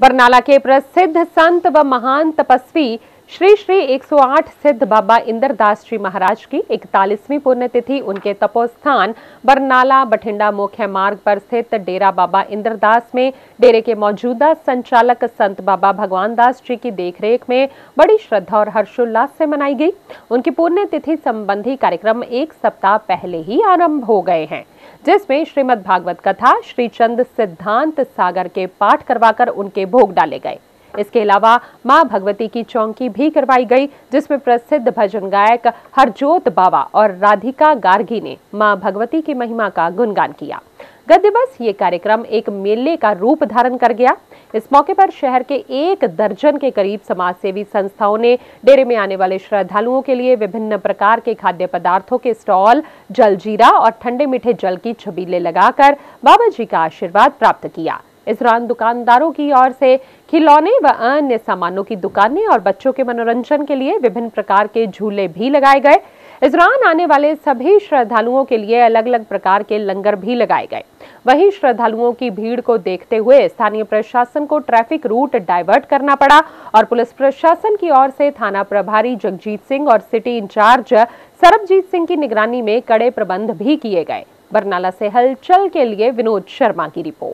बरनाला के प्रसिद्ध संत व महान तपस्वी श्री श्री 108 सिद्ध बाबा इंद्रदास जी महाराज की इकतालीसवीं पुण्यतिथि। उनके तपोस्थान बरनाला बठिंडा मुख्य मार्ग पर स्थित डेरा बाबा इंद्रदास में। डेरे के मौजूदा संचालक संत बाबा भगवान दास जी की देखरेख में बड़ी श्रद्धा और हर्षोल्लास से मनाई गई। उनकी पुण्यतिथि संबंधी कार्यक्रम एक सप्ताह पहले ही आरंभ हो गए हैं। जिसमें श्रीमद भागवत कथा श्री चंद सिद्धांत सागर के पाठ करवाकर उनके भोग डाले गए। इसके अलावा माँ भगवती की चौकी भी करवाई गई, जिसमें प्रसिद्ध भजन गायक हरजोत बाबा और राधिका गार्गी ने माँ भगवती की महिमा का गुणगान किया। गत दिवस ये कार्यक्रम एक मेले का रूप धारण कर गया। इस मौके पर शहर के एक दर्जन के करीब समाजसेवी संस्थाओं ने डेरे में आने वाले श्रद्धालुओं के लिए विभिन्न प्रकार के खाद्य पदार्थों के स्टॉल जलजीरा और ठंडे मीठे जल की छबीले लगाकर बाबा जी का आशीर्वाद प्राप्त किया। इस दौरान दुकानदारों की ओर से खिलौने व अन्य सामानों की दुकानें और बच्चों के मनोरंजन के लिए विभिन्न प्रकार के झूले भी लगाए गए। इस दौरान आने वाले सभी श्रद्धालुओं के लिए अलग अलग प्रकार के लंगर भी लगाए गए। वहीं श्रद्धालुओं की भीड़ को देखते हुए स्थानीय प्रशासन को ट्रैफ़िक रूट डाइवर्ट करना पड़ा और पुलिस प्रशासन की ओर से थाना प्रभारी जगजीत सिंह और सिटी इंचार्ज सरबजीत सिंह की निगरानी में कड़े प्रबंध भी किए गए। बरनाला से हलचल के लिए विनोद शर्मा की रिपोर्ट।